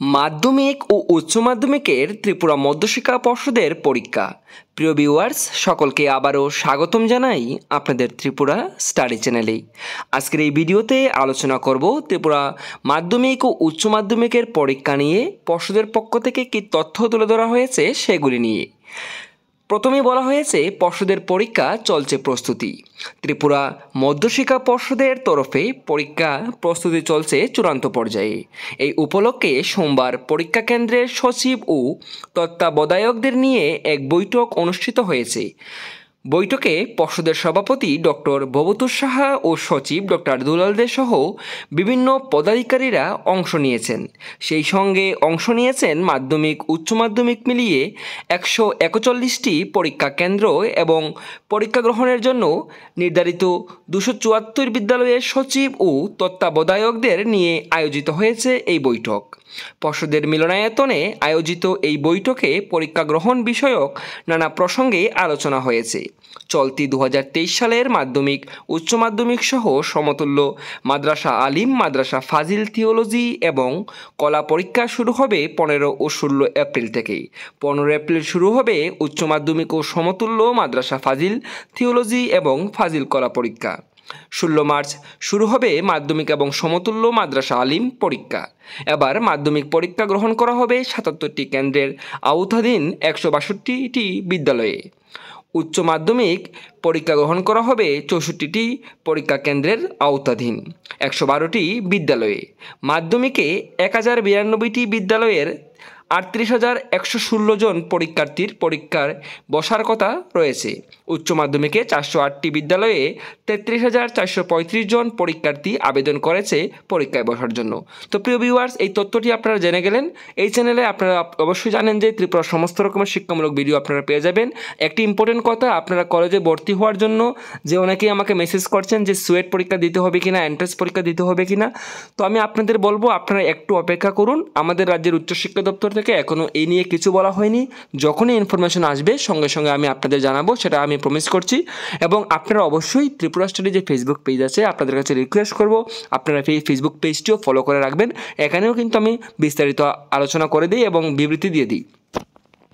মাধ্যমিক ও উচ্চ মাধ্যমিকের ত্রিপুরা মধ্যশিক্ষা পর্ষদের পরীক্ষা। প্রিয় ভিউয়ার্স সকলকে আবারও স্বাগতম জানাই আপনাদের ত্রিপুরা স্টাডি চ্যানেলেই আজকের এই ভিডিওতে আলোচনা করব ত্রিপুরা মাধ্যমিক ও উচ্চ মাধ্যমিকের পরীক্ষা নিয়ে পর্ষদের পক্ষ থেকে কি তথ্য তুলে ধরা হয়েছে সেগুলি নিয়ে। প্রথমে বলা হয়েছে পর্ষদের পরীক্ষা চলছে প্রস্তুতি। ত্রিপুরা মধ্যশিক্ষা পর্ষদের তরফে পরীক্ষা প্রস্তুতি চলছে চূড়ান্ত পর্যায়ে। এই উপলক্ষে সোমবার পরীক্ষা কেন্দ্রের সচিব ও তত্ত্বাবধায়কদের নিয়ে এক বৈঠক অনুষ্ঠিত হয়েছে। বৈঠকে পর্ষদের সভাপতি ডক্টর ভবতুর সাহা ও সচিব ডক্টর দুলাল দে সহ বিভিন্ন পদাধিকারীরা অংশ নিয়েছেন। সেই সঙ্গে অংশ নিয়েছেন মাধ্যমিক, উচ্চ মাধ্যমিক মিলিয়ে একশো একচল্লিশটি পরীক্ষা কেন্দ্র এবং পরীক্ষা গ্রহণের জন্য নির্ধারিত দুশো চুয়াত্তর বিদ্যালয়ের সচিব ও তত্ত্বাবধায়কদের নিয়ে আয়োজিত হয়েছে এই বৈঠক। পর্ষদের মিলনায়তনে আয়োজিত এই বৈঠকে পরীক্ষা গ্রহণ বিষয়ক নানা প্রসঙ্গে আলোচনা হয়েছে। চলতি দু হাজার তেইশ সালের মাধ্যমিক, উচ্চ মাধ্যমিক সহ সমতুল্য মাদ্রাসা আলিম, মাদ্রাসা ফাজিল থিওলজি এবং কলা পরীক্ষা শুরু হবে পনেরো ও ষোলো এপ্রিল থেকেই। পনেরো এপ্রিল শুরু হবে উচ্চ মাধ্যমিক ও সমতুল্য মাদ্রাসা ফাজিল থিওলজি এবং ফাজিল কলা পরীক্ষা। ষোলো মার্চ শুরু হবে মাধ্যমিক এবং সমতুল্য মাদ্রাসা আলিম পরীক্ষা। এবার মাধ্যমিক পরীক্ষা গ্রহণ করা হবে সাতাত্তরটি কেন্দ্রের আওতাধীন একশো বাষট্টিটি বিদ্যালয়ে। উচ্চ মাধ্যমিক পরীক্ষা গ্রহণ করা হবে চৌষট্টিটি পরীক্ষা কেন্দ্রের আওতাধীন, একশো বারোটি বিদ্যালয়ে। মাধ্যমিকে এক হাজার বিরানব্বইটি বিদ্যালয়ের আটত্রিশ হাজার একশো ষোলো জন পরীক্ষার্থীর পরীক্ষার বসার কথা রয়েছে। উচ্চ মাধ্যমিকে চারশো আটটি বিদ্যালয়ে তেত্রিশ হাজার চারশো পঁয়ত্রিশ জন পরীক্ষার্থী আবেদন করেছে পরীক্ষায় বসার জন্য। তো প্রিয় ভিউয়ার্স এই তথ্যটি আপনারা জেনে গেলেন। এই চ্যানেলে আপনারা অবশ্যই জানেন যে ত্রিপুরার সমস্ত রকমের শিক্ষামূলক ভিডিও আপনারা পেয়ে যাবেন। একটি ইম্পর্টেন্ট কথা, আপনারা কলেজে ভর্তি হওয়ার জন্য যে অনেকেই আমাকে মেসেজ করছেন যে সুয়েট পরীক্ষা দিতে হবে কিনা এন্ট্রান্স পরীক্ষা দিতে হবে কিনা, তো আমি আপনাদের বলব, আপনারা একটু অপেক্ষা করুন। আমাদের রাজ্যের উচ্চশিক্ষা দপ্তর থেকে এখনও এই নিয়ে কিছু বলা হয়নি। যখনই ইনফরমেশন আসবে, সঙ্গে সঙ্গে আমি আপনাদের জানাব, সেটা আমি প্রমিস করছি। এবং আপনারা অবশ্যই ত্রিপুরা স্টাডি যে ফেসবুক পেজ আছে, আপনাদের কাছে রিকোয়েস্ট করব। আপনারা এই ফেসবুক পেজটিও ফলো করে রাখবেন। এখানেও কিন্তু আমি বিস্তারিত আলোচনা করে দিই এবং বিবৃতি দিয়ে দিই।